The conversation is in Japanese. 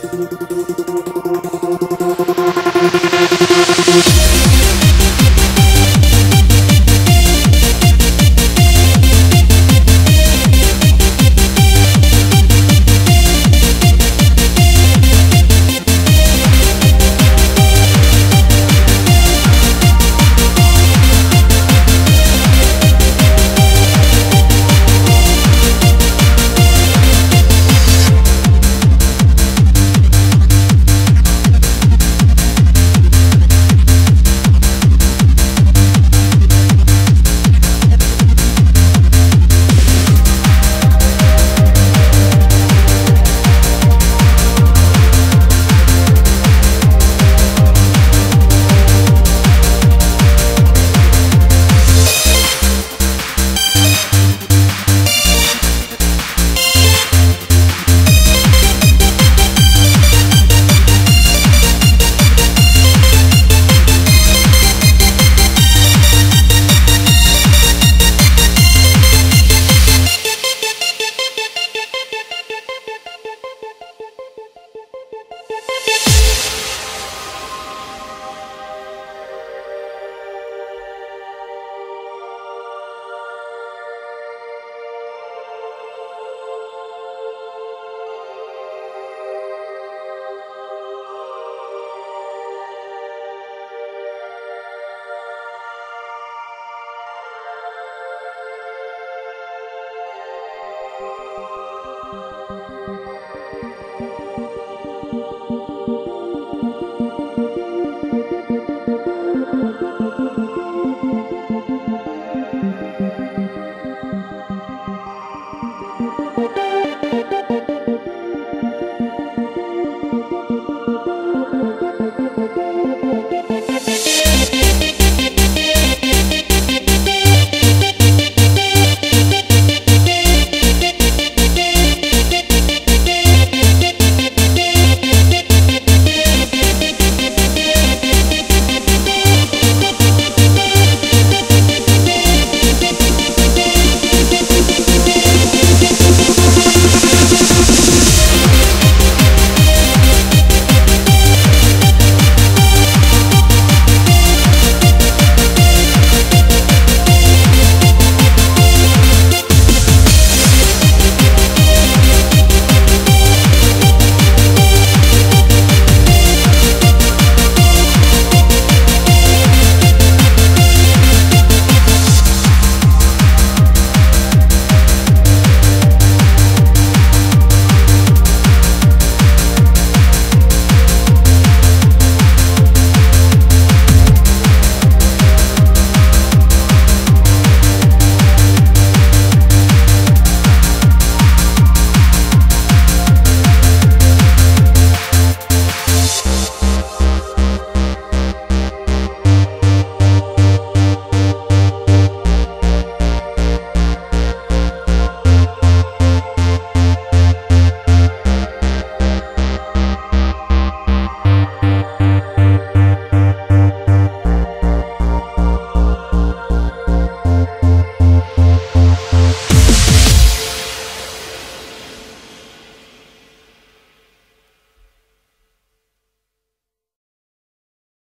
Thank you. Bye.